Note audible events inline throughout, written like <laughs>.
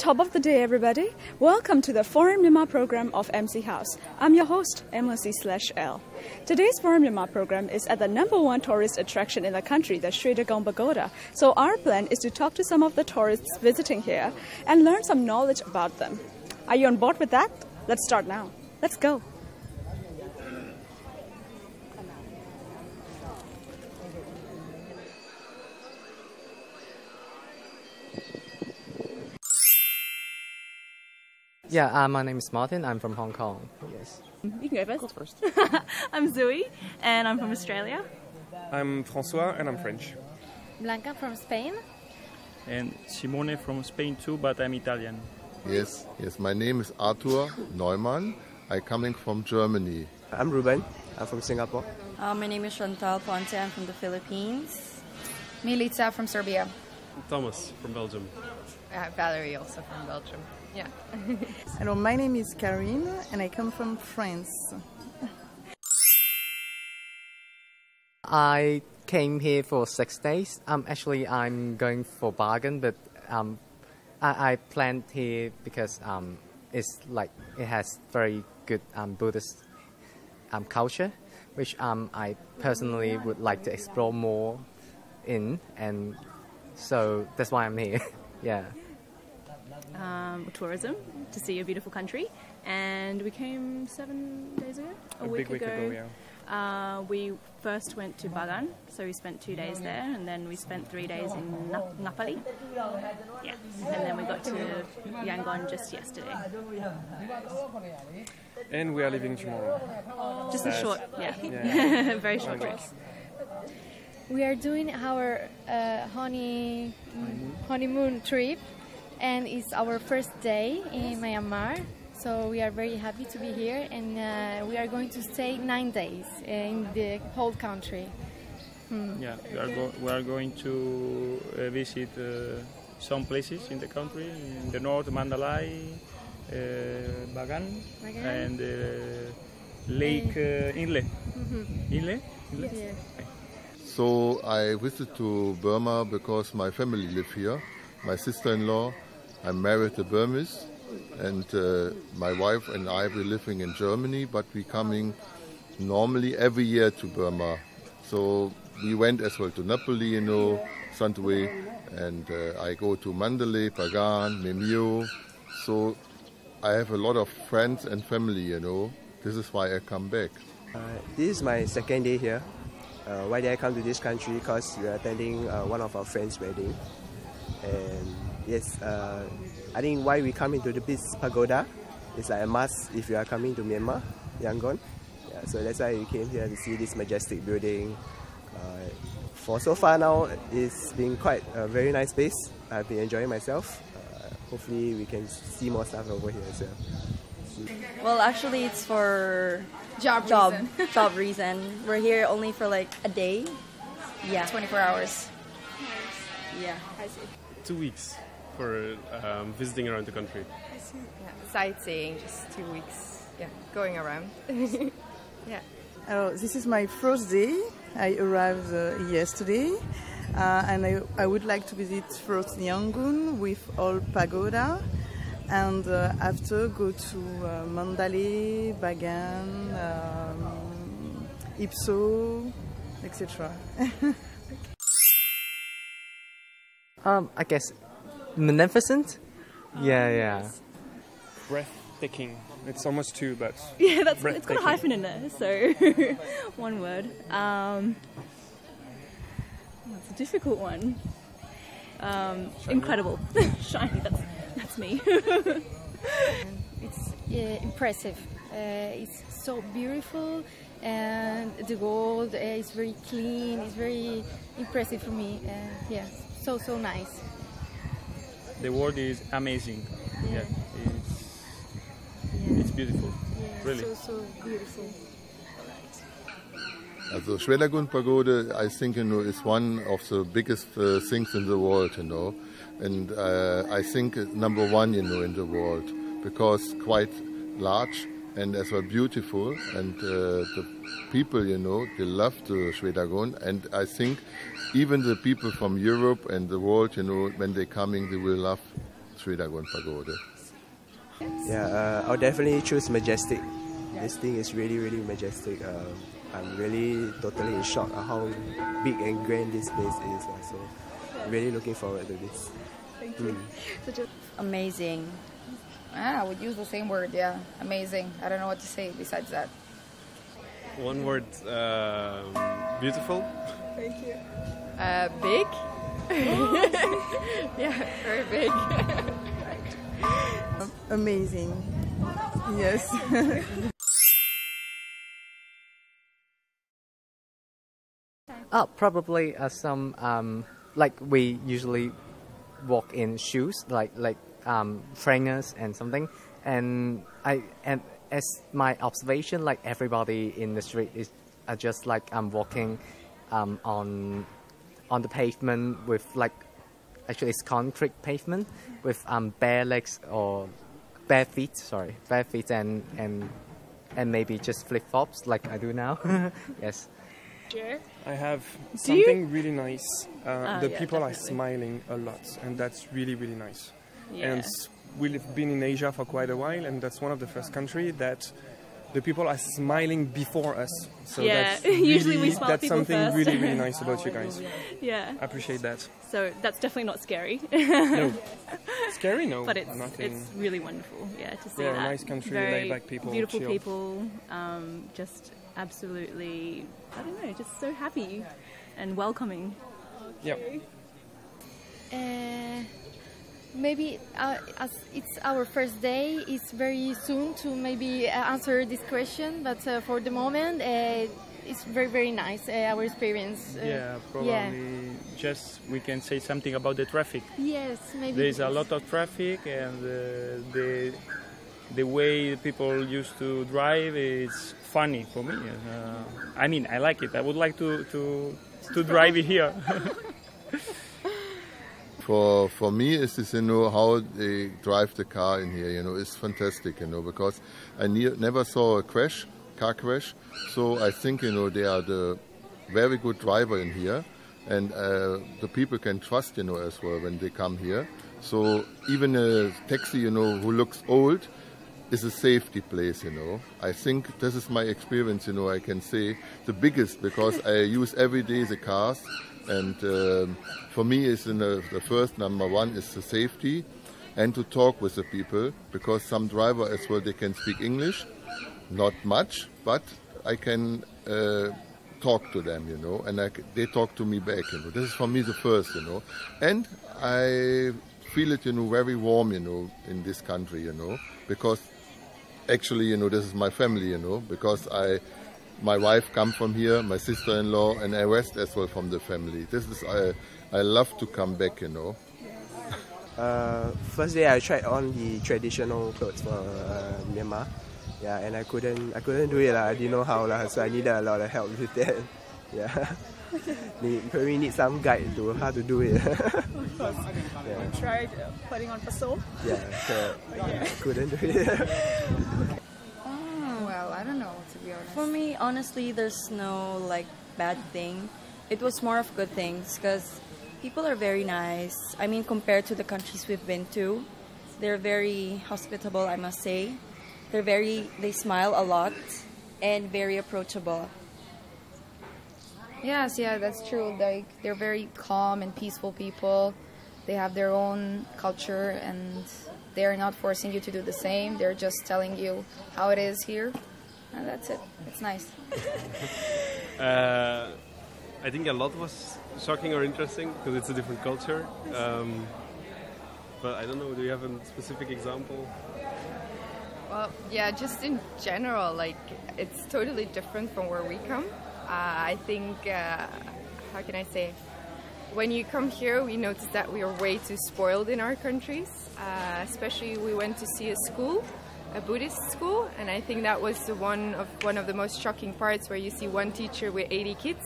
Top of the day, everybody. Welcome to the Foreign Myanmar program of EMSI House. I'm your host, Emily slash L. Today's Foreign Myanmar program is at the number one tourist attraction in the country, the Shwe Dagon Pagoda. So our plan is to talk to some of the tourists visiting here and learn some knowledge about them. Are you on board with that? Let's start now. Let's go. Yeah, uh, my name is Martin. I'm from Hong Kong. Yes. You can go first. Go first. <laughs> I'm Zoe, and I'm from Australia. I'm Francois and I'm French. Blanca from Spain. and Simone from Spain too, but I'm Italian. Yes, yes. My name is Arthur Neumann. I'm coming from Germany. I'm Ruben. I'm from Singapore. Uh, my name is Chantal Ponte. I'm from the Philippines. Milica from Serbia. Thomas from Belgium. Uh, Valerie also from Belgium. Yeah. <laughs> Hello, my name is Karine and I come from France. I came here for six days. Um, actually, I'm going for Bagan, but um, I, I planned here because um, it's like it has very good um, Buddhist um, culture, which um, I personally would like to explore more in, and so that's why I'm here. <laughs> yeah. Um, tourism to see a beautiful country, and we came seven days ago. A, A week, big week ago, yeah. Uh, we first went to Bagan, so we spent two days there, and then we spent three days in Na- Ngapali. Yeah, and then we got to Yangon just yesterday. And we are leaving tomorrow. Just a short, yeah, Yeah. <laughs> very short trip. We are doing our uh, honey, honeymoon trip, and it's our first day in Myanmar. So we are very happy to be here, and uh, we are going to stay nine days in the whole country. Yeah, we are, go- we are going to uh, visit uh, some places in the country, in the north, Mandalay, uh, Bagan, Bagan. and uh, Lake uh, Inle. Inle? Inle? Yeah. So I visited to Burma because my family live here. My sister-in-law, I'm married to Burmese, and uh, my wife and I were living in Germany, but we're coming normally every year to Burma. So we went as well to Napoli, you know, Santwe, and uh, I go to Mandalay, Pagan, Maymyo. So I have a lot of friends and family, you know. This is why I come back. Uh, this is my second day here. Uh, why did I come to this country? Because we are attending uh, one of our friends' wedding. And yes, uh, I think why we come into the Peace Pagoda is like a must if you are coming to Myanmar, Yangon. Yeah, so that's why we came here to see this majestic building. Uh, for so far now, it's been quite a very nice place. I've been enjoying myself. Uh, hopefully, we can see more stuff over here as well. Well, actually, it's for Job, job reason. <laughs> job reason. We're here only for like a day. Yeah, 24 hours. yeah. I see. Two weeks for um, visiting around the country. Yeah. Sightseeing, just two weeks. Yeah, going around. <laughs> yeah. Hello, this is my first day. I arrived uh, yesterday uh, and I, I would like to visit first Yangon with all pagoda and uh, after go to uh, Mandalay, Bagan, um, Ipso, etc. <laughs> Um, I guess magnificent. Yeah, yeah. Breathtaking. It's almost two, but <laughs> Yeah, that's it's got a hyphen in there, so <laughs> one word. Um, that's a difficult one. Um, incredible, <laughs> shiny. That's that's me. It's uh, impressive. Uh, it's so beautiful, and the gold uh, is very clean. It's very impressive for me. Uh, yeah, so so nice. The world is amazing. Yeah, it's, Yeah, it's beautiful. yeah, really. so so beautiful. Also Schwelagun Pagode, I think you know, is one of the biggest uh, things in the world, you know, and uh, I think number one, you know, in the world because quite large and as well beautiful, and uh, the people, you know, they love the Schwelagun, and I think even the people from Europe and the world, you know, when they're coming, they will love Shwedagon Pagoda. Yeah, uh, I'll definitely choose Majestic. This thing is really, really majestic. Uh, I'm really totally in shock at how big and grand this place is. Uh, so, really looking forward to this. Thank you. Mm. Amazing. Ah, I would use the same word, yeah. Amazing. I don't know what to say besides that. One word, uh, beautiful. Thank you. Uh, big? <laughs> yeah, very big. <laughs> Amazing. Yes. Oh, <laughs> probably uh, some um, like we usually walk in shoes, like like um, trainers and something. And I and as my observation, like everybody in the street is are just like um, walking um, on on the pavement with like actually it's concrete pavement with um, bare legs or bare feet. Sorry, bare feet and and and maybe just flip flops like I do now. <laughs> yes. Sure. I have something really nice. Uh, Ah, the yeah, people are smiling a lot, and that's really, really nice. Yeah. And we've been in Asia for quite a while, and that's one of the first country that the people are smiling before us. So Yeah, that's <laughs> usually we smile That's something first. really, <laughs> really nice about you guys. Yeah. I appreciate that. So that's definitely not scary. <laughs> No. Scary? No. But it's nothing. it's really wonderful, yeah, to see Yeah, that. nice country, Very laid-back people, beautiful chill. people, um, just absolutely, I don't know, just so happy and welcoming. Yep. Maybe uh, as it's our first day, it's very soon to maybe uh, answer this question. But uh, for the moment, uh, it's very very nice uh, our experience. Uh, yeah, probably just we can say something about the traffic. Yes, maybe. There is a lot of traffic, and uh, the the way people used to drive is funny for me. Uh, I mean, I like it. I would like to to to <laughs> drive it here. <laughs> For for me, is this you know how they drive the car in here. You know, it's fantastic. You know, because I ne- never saw a crash, car crash. So I think you know they are the very good driver in here, and uh, the people can trust you know as well when they come here. So even a taxi, you know, who looks old, is a safety place, you know. I think this is my experience, you know, I can say the biggest because I use every day the cars. And um, for me, is in the, the first number one is the safety and to talk with the people because some driver as well, they can speak English, not much, but I can uh, talk to them, you know, and I they talk to me back, you know. This is for me the first, you know. And I feel it, you know, very warm, you know, in this country, you know, because actually, you know, this is my family, you know, because I, my wife come from here, my sister-in-law, and I rest as well from the family. This is, I, I love to come back, you know. Uh, first day I tried on the traditional clothes for uh, Myanmar. Yeah, and I couldn't I couldn't do it. lah. I didn't know how, lah, so I needed a lot of help with that. <laughs> Yeah. <laughs> need, probably need some guide to how to do it. <laughs> yeah. Tried uh, putting on faso. Yeah, so I couldn't do it. oh, well, I don't know, to be honest. For me, honestly, there's no like bad thing. It was more of good things because people are very nice. I mean, compared to the countries we've been to, they're very hospitable. I must say, they're very. They smile a lot and very approachable. Yes, yeah, that's true. Like they're very calm and peaceful people. They have their own culture and they're not forcing you to do the same. They're just telling you how it is here. And that's it. It's nice. <laughs> Uh, I think a lot was shocking or interesting because it's a different culture. Um, but I don't know. Do you have a specific example? Well, yeah, just in general, like it's totally different from where we come. Uh, I think, uh, how can I say? When you come here, we notice that we are way too spoiled in our countries. Uh, especially, we went to see a school, a Buddhist school, and I think that was one of one of the most shocking parts, where you see one teacher with 80 kids,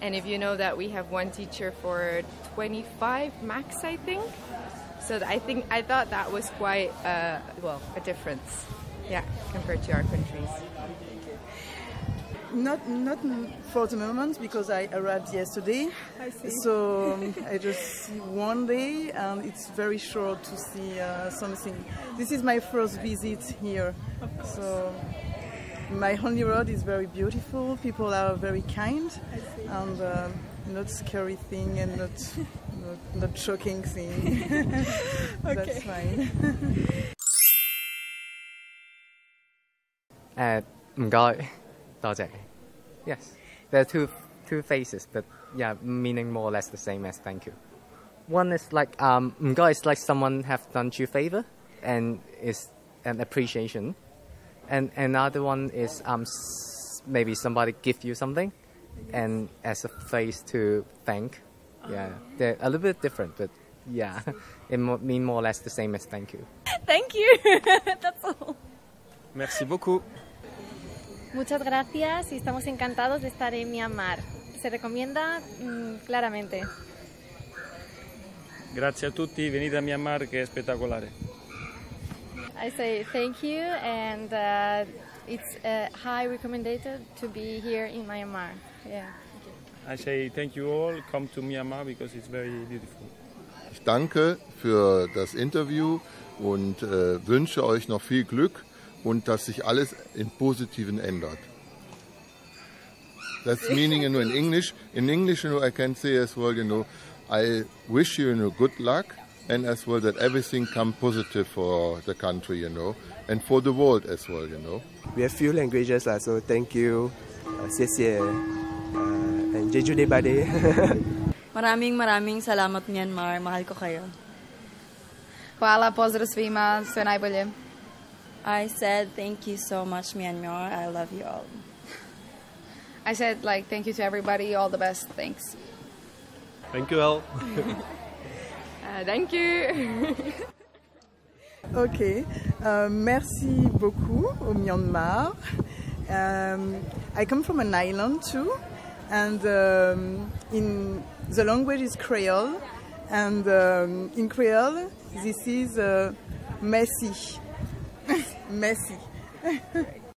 and if you know that we have one teacher for 25 max, I think. So I think I thought that was quite uh, well a difference, yeah, compared to our countries. Not not for the moment because I arrived yesterday. I see. So um, I just see one day and it's very short to see uh, something. This is my first visit here. So my only road is very beautiful. People are very kind and uh, not scary thing and not not, not shocking thing. <laughs> <laughs> That's fine. <laughs> uh, 唔該。多謝。Yes, there are two two faces, but yeah, meaning more or less the same as thank you. One is like um, "mga" is like someone have done you favor, and is an appreciation, and another one is um, maybe somebody give you something, and as a face to thank. Yeah, they're a little bit different, but yeah, <laughs> it mean more or less the same as thank you. Thank you. <laughs> That's all. Merci beaucoup. Muchas gracias y estamos encantados de estar en Myanmar. Se recomienda mm, claramente. Grazie a tutti, venite a Myanmar che è spettacolare. I say thank you and uh, it's uh, high recommended to be here in Myanmar. Yeah. I say thank you all, come to Myanmar because it's very beautiful. Ich danke für das Interview und äh, wünsche euch noch viel Glück und dass sich alles im Positiven ändert. That's meaning you know, in English. In English, you know, I can say as well, you know, I wish you, you know, good luck and as well that everything come positive for the country, you know, and for the world as well, you know. We have few languages, lah, so thank you, uh, 谢谢, uh, and Jeju de Bade. <laughs> Maraming maraming salamat Myanmar. Mahal ko kayo. Hvala, pozdrav svima, sve najbolje. I said thank you so much Myanmar. I love you all. I said like thank you to everybody, all the best, thanks. Thank you all. <laughs> <laughs> Uh, thank you. <laughs> Ok, euh, merci beaucoup au Myanmar. Um, I come from an island too, and um, in the language is Creole, and um, in Creole this is uh, merci, merci. <laughs>